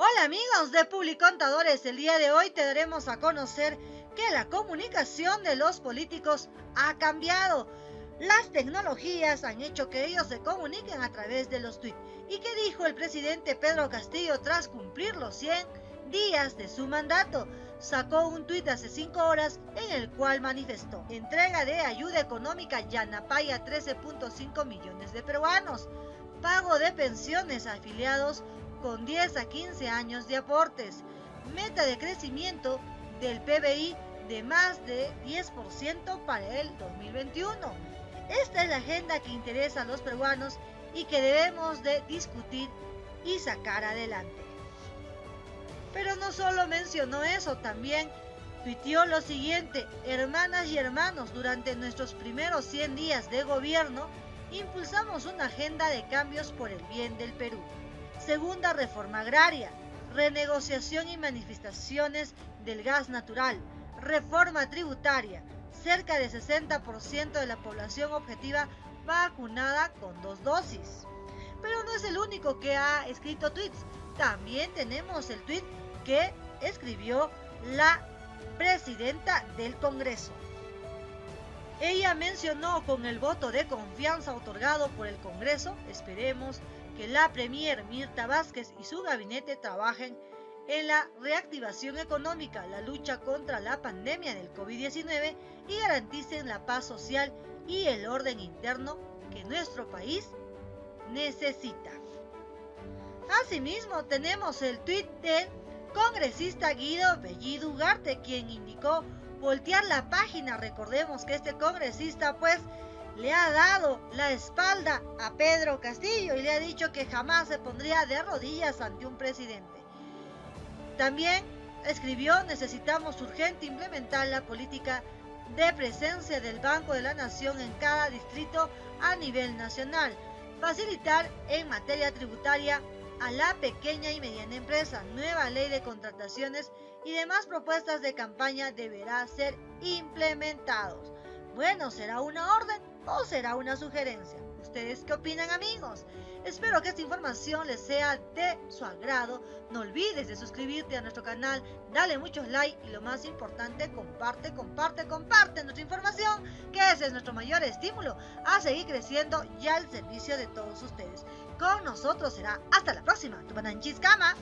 Hola amigos de Publicontadores, el día de hoy te daremos a conocer que la comunicación de los políticos ha cambiado. Las tecnologías han hecho que ellos se comuniquen a través de los tweets. ¿Y qué dijo el presidente Pedro Castillo tras cumplir los 100 días de su mandato? Sacó un tuit hace 5 horas en el cual manifestó entrega de ayuda económica Yanapay a 13.5 millones de peruanos, pago de pensiones a afiliados con 10 a 15 años de aportes, meta de crecimiento del PBI de más de 10% para el 2021. Esta es la agenda que interesa a los peruanos y que debemos de discutir y sacar adelante. Pero no solo mencionó eso, también tuiteó lo siguiente, hermanas y hermanos, durante nuestros primeros 100 días de gobierno, impulsamos una agenda de cambios por el bien del Perú. Segunda reforma agraria, renegociación y manifestaciones del gas natural, reforma tributaria, cerca del 60% de la población objetiva vacunada con dos dosis. Pero no es el único que ha escrito tweets. También tenemos el tweet que escribió la presidenta del Congreso. Ella mencionó con el voto de confianza otorgado por el Congreso, esperemos que la Premier Mirta Vázquez y su gabinete trabajen en la reactivación económica, la lucha contra la pandemia del COVID-19 y garanticen la paz social y el orden interno que nuestro país necesita. Asimismo, tenemos el tuit del congresista Guido Bellido Ugarte, quien indicó voltear la página. Recordemos que este congresista pues le ha dado la espalda a Pedro Castillo y le ha dicho que jamás se pondría de rodillas ante un presidente. También escribió, necesitamos urgente implementar la política de presencia del Banco de la Nación en cada distrito a nivel nacional, facilitar en materia tributaria a la pequeña y mediana empresa, nueva ley de contrataciones y demás propuestas de campaña deberá ser implementados. Bueno, será una orden o será una sugerencia. ¿Ustedes qué opinan amigos? Espero que esta información les sea de su agrado. No olvides de suscribirte a nuestro canal, dale muchos likes y lo más importante, comparte, comparte, comparte nuestra información, que ese es nuestro mayor estímulo a seguir creciendo y al servicio de todos ustedes. Con nosotros será hasta la próxima. Tu Cama.